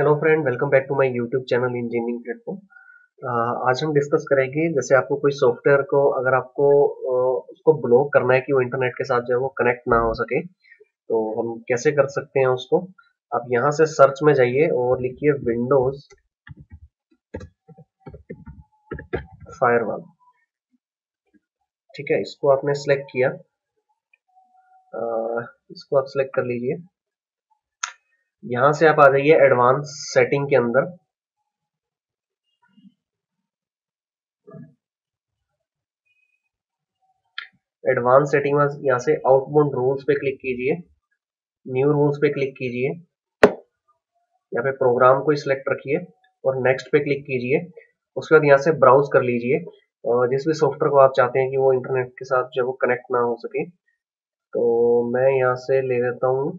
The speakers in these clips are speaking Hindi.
Friend welcome back to my YouTube channel engineering platform आज हम डिस्कस करेंगे जैसे आपको कोई सॉफ्टवेयर को अगर आपको uh, उसको ब्लॉक करना है कि वो इंटरनेट के साथ जो है वो कनेक्ट ना हो सके तो हम कैसे कर सकते हैं उसको? आप यहाँ से सर्च में जाइए और लिखिए विंडोज़ फायरवॉल ठीक है इसको आपने सेलेक्ट किया। uh, इसको आप सेलेक्ट कर लीजिए। यहाँ से आप आ जाइए एडवांस सेटिंग के अंदर। एडवांस सेटिंग में यहाँ से आउटबाउंड रूल्स पे क्लिक कीजिए। न्यू रूल्स पे क्लिक कीजिए। यहाँ पे प्रोग्राम को सिलेक्ट रखिए और नेक्स्ट पे क्लिक कीजिए। उसके बाद यहाँ से ब्राउज कर लीजिए। और जिस भी सॉफ्टवेयर को आप चाहते हैं कि वो इंटरनेट के साथ जब वो कनेक्ट ना हो सके। तो मैं यहाँ से ले लेता हूँ।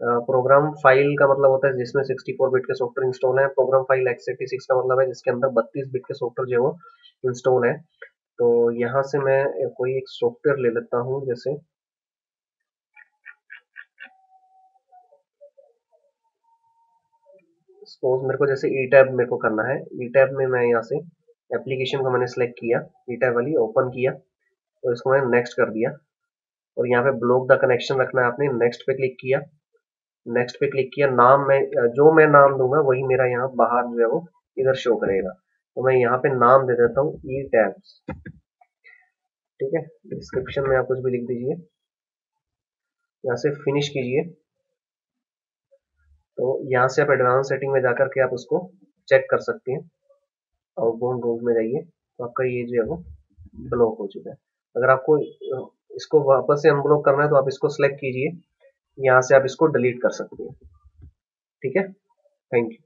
प्रोग्राम फ़ाइल का मतलब होता है जिसमें 64 बिट के सॉफ्टवेयर इंस्टॉल है। प्रोग्राम फ़ाइल x86 का मतलब है जिसके अंदर 32 बिट के सॉफ्टवेयर जो है वो इंस्टॉल है। तो यहाँ से मैं कोई एक सॉफ्टवेयर ले लेता हूँ, जैसे सपोज़ मेरे को जैसे ई टैब मेरे को करना है। ई टैब में मैं यहाँ से एप्लीकेशन को मैंने सेलेक्ट किया ई टैब वाली ओपन किया और इसको मैंने नेक्स्ट कर दिया। और यहाँ पे ब्लॉक द कनेक्शन रखना है आपने नेक्स्ट पे क्लिक किया। नेक्स्ट पे क्लिक किया, नाम में, जो मैं नाम दूँगा, वही मेरा यहाँ बाहर जो है वो इधर शो करेगा। तो मैं यहाँ पे नाम दे देता हूँ ई टैब्स ठीक है? डिस्क्रिप्शन में आप कुछ भी लिख दीजिए। यहाँ से फिनिश कीजिए। तो यहाँ से आप एडवांस सेटिंग में जाकर के आप उसको चेक कर सकते हैं। और आउटबाउंड रूल में जाइए। तो आपका ये जो है वो ब्लॉक हो चुका है। अगर आपको, इसको वापस से अनब्लॉक करना है तो आप इसको सिलेक्ट कीजिए। यहाँ से आप इसको डिलीट कर सकते हैं। ठीक है? Thank you